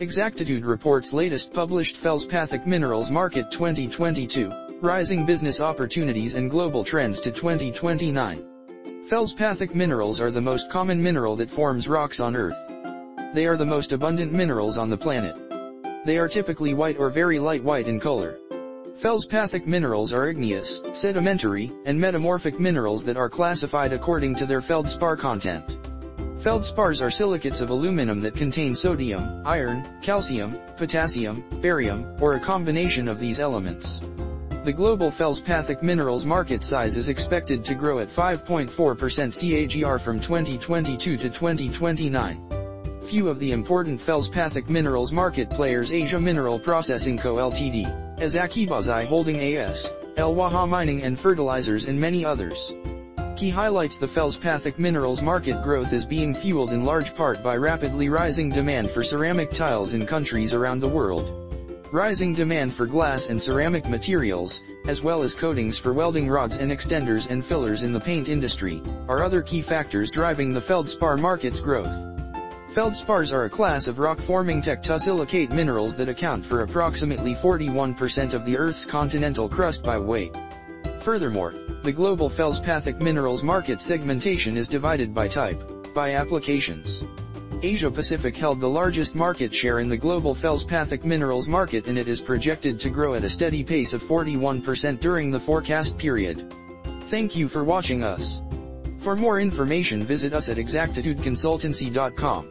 Exactitude reports latest published Feldspathic Minerals Market 2022, Rising Business Opportunities and Global Trends to 2029. Feldspathic minerals are the most common mineral that forms rocks on Earth. They are the most abundant minerals on the planet. They are typically white or very light white in color. Feldspathic minerals are igneous, sedimentary, and metamorphic minerals that are classified according to their feldspar content. Feldspars are silicates of aluminum that contain sodium, iron, calcium, potassium, barium, or a combination of these elements. The global feldspathic minerals market size is expected to grow at 5.4% CAGR from 2022 to 2029. Few of the important feldspathic minerals market players Asia Mineral Processing Co. Ltd., Azakibazai Holding AS, El Waha Mining and Fertilizers and many others. He highlights the feldspathic minerals market growth is being fueled in large part by rapidly rising demand for ceramic tiles in countries around the world. Rising demand for glass and ceramic materials, as well as coatings for welding rods and extenders and fillers in the paint industry, are other key factors driving the feldspar market's growth. Feldspars are a class of rock-forming tectosilicate minerals that account for approximately 41% of the Earth's continental crust by weight. Furthermore, the global feldspathic minerals market segmentation is divided by type, by applications. Asia Pacific held the largest market share in the global feldspathic minerals market and it is projected to grow at a steady pace of 41% during the forecast period. Thank you for watching us. For more information visit us at exactitudeconsultancy.com.